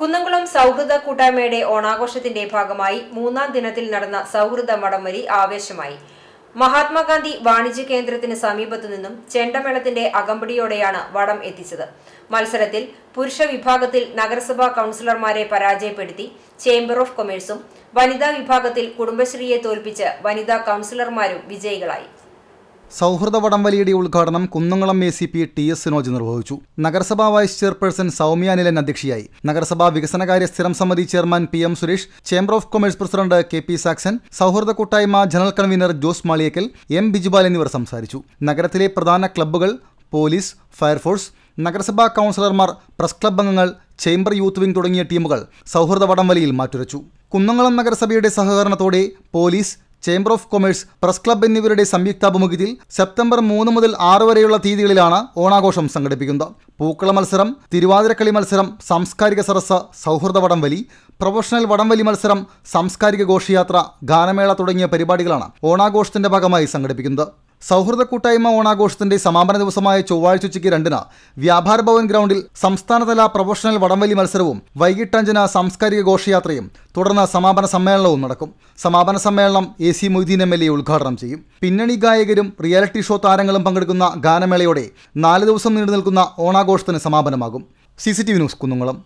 കുന്നംകുളം സൗഹൃദ കൂട്ടായ്മയുടെ ഓണാഘോഷത്തിന്റെ ഭാഗമായി മൂന്നാം ദിനത്തിൽ നടന്ന സൗഹൃദ വടംവലി ആവേശമായി. മഹാത്മാഗാന്ധി വാണിജ്യ കേന്ദ്രത്തിന് സമീപത്തു നിന്നും ചെണ്ടമേളത്തിന്റെ അകമ്പടിയോടെയാണ് വടം എത്തിച്ചത്. മത്സരത്തിൽ പുരുഷ വിഭാഗത്തിൽ നഗരസഭാ കൌൺസിലർമാരെ പരാജയപ്പെടുത്തി ചേംബർ ഓഫ് കൊമേഴ്സും വനിതാ വിഭാഗത്തിൽ കുടുംബശ്രീയെ തോൽപ്പിച്ച് വനിതാ കൌൺസിലർമാരും വിജയികളായി. സൗഹൃദ വടംവലിയുടെ ഉദ്ഘാടനം Kunnamkulam A C P T S Sinoj നിർവഹിച്ചു. നഗരസഭാ വൈസ് ചെയർപേഴ്സൺ സൗമ്യ അനിലൻ അധ്യക്ഷയായി. നഗരസഭാ വികസനകാര്യ സ്ഥിരം സമിതി chairman P M Suresh chamber of commerce president K P Saxon സൗഹൃദ കൂട്ടായ്മ general convener Jose Maliyakkal M Bijupal എന്നിവർ സംസാരിച്ചു. നഗരത്തിലെ പ്രധാന ക്ലബ്ബുകൾ പോലീസ് ഫയർഫോഴ്സ് നഗരസഭാ കൗൺസിലർമാർ പ്രസ് ക്ലബ് അംഗങ്ങൾ ചേംബർ യൂത്ത് വിംഗ് തുടങ്ങിയ ടീമുകൾ സൗഹൃദ വടംവലിയിൽ മാറ്റുരച്ചു. കുന്നംകുളം നഗരസഭയുടെ സഹകരണത്തോടെ police chamber of commerce press club എന്നിവരുടെ സംയുക്താഭിമുഖ്യത്തിൽ സെപ്റ്റംബർ മൂന്ന് മുതൽ ആറ് വരെയുള്ള തീയതികളിലാണ് ഓണാഘോഷം സംഘടിപ്പിക്കുന്നത്. പൂക്കള മത്സരം തിരുവാതിരക്കളി മത്സരം സാംസ്കാരിക സരസ് സൗഹൃദ വടംവലി പ്രൊഫഷണൽ വടംവലി മത്സരം സാംസ്കാരിക ഘോഷയാത്ര ഗാനമേള തുടങ്ങിയ പരിപാടികളാണ് ഓണാഘോഷത്തിന്റെ ഭാഗമായി സംഘടിപ്പിക്കുന്നത്. സൗഹൃദ കൂട്ടായ്മ ഓണാഘോഷത്തിന്റെ സമാപന ദിവസമായ ചൊവ്വാഴ്ച ഉച്ചയ്ക്ക് രണ്ടിന് വ്യാപാര ഭവൻ ഗ്രൗണ്ടിൽ സംസ്ഥാനതല പ്രൊഫഷണൽ വടംവലി മത്സരവും വൈകിട്ട് അഞ്ചിന് സാംസ്കാരിക ഘോഷയാത്രയും തുടർന്ന് സമാപന സമ്മേളനവും നടക്കും. സമാപന സമ്മേളനം A C Moideen M L A ഉദ്ഘാടനം ചെയ്യും. പിന്നണി ഗായകരും റിയാലിറ്റി ഷോ താരങ്ങളും പങ്കെടുക്കുന്ന ഗാനമേളയോടെ നാല് ദിവസം നീണ്ടു നിൽക്കുന്ന ഓണാഘോഷത്തിന് സമാപനമാകും. C C T V news Kunnamkulam.